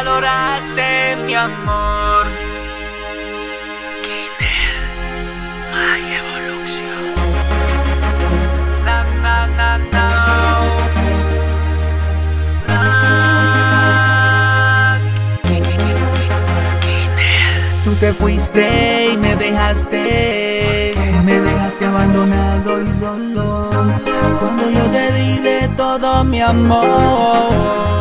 valoraste mi amor. Kinel, my evolución. Na, na, na, na. Tú te fuiste y me dejaste, me dejaste abandonado y solo. Cuando yo te di de todo mi amor,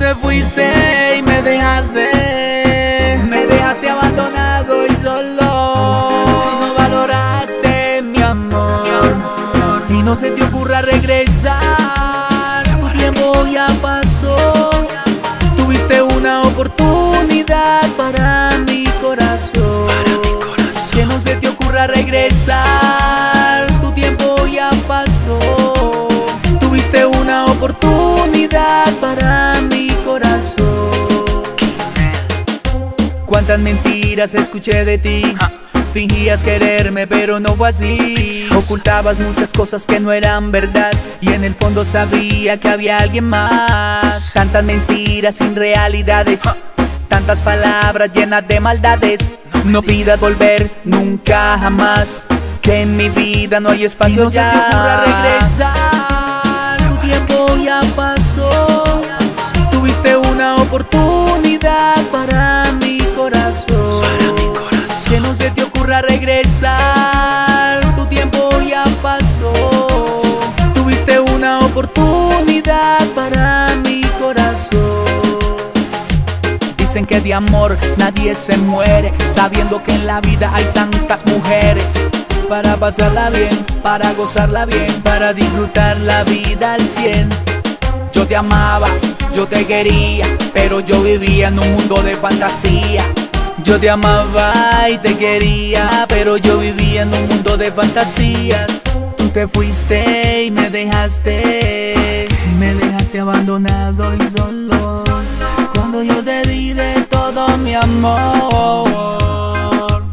te fuiste y me dejaste, me dejaste abandonado y solo. No valoraste mi amor y no se te ocurra regresar. Tu tiempo ya pasó. Tuviste una oportunidad para mi corazón. Que no se te ocurra regresar. Tu tiempo ya pasó. Tuviste una oportunidad para mi corazón. Cuántas mentiras escuché de ti. Fingías quererme, pero no fue así. Ocultabas muchas cosas que no eran verdad. Y en el fondo sabía que había alguien más. Tantas mentiras sin realidades. Tantas palabras llenas de maldades. No pidas volver nunca jamás. Que en mi vida no hay espacio no se ya. te ocurra regresar. Regresar. Tu tiempo ya pasó. Tuviste una oportunidad para mi corazón. Dicen que de amor nadie se muere, sabiendo que en la vida hay tantas mujeres. Para pasarla bien, para gozarla bien, para disfrutar la vida al cien. Yo te amaba, yo te quería, pero yo vivía en un mundo de fantasía. Yo te amaba y te quería, pero yo vivía en un mundo de fantasías. Tú te fuiste y me dejaste, me dejaste abandonado y solo. Cuando yo te di de todo mi amor,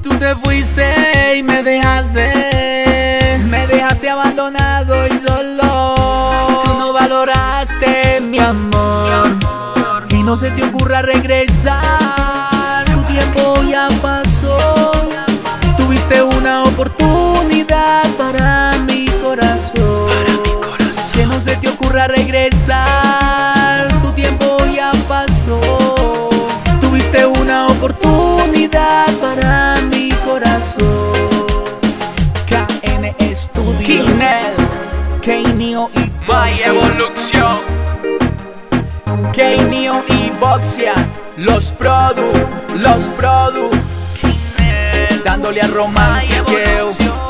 tú te fuiste y me dejaste, me dejaste abandonado y solo. Tú no valoraste mi amor y no se te ocurra regresar. Tu tiempo ya pasó, tuviste una oportunidad para mi corazón. Que no se te ocurra regresar, tu tiempo ya pasó. Tuviste una oportunidad para mi corazón. KN Studio, Kinel, K-Neo y my evolución. K-Neo y Boxia. Los Produ, los Produ. Kinel, Dándole a evolución.